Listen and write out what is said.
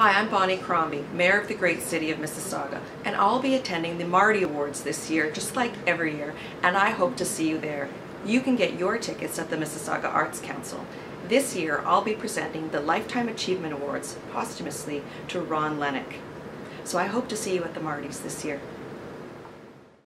Hi, I'm Bonnie Crombie, Mayor of the great city of Mississauga, and I'll be attending the Marty Awards this year, just like every year, and I hope to see you there. You can get your tickets at the Mississauga Arts Council. This year, I'll be presenting the Lifetime Achievement Awards posthumously to Ron Lenyk. So I hope to see you at the Martys this year.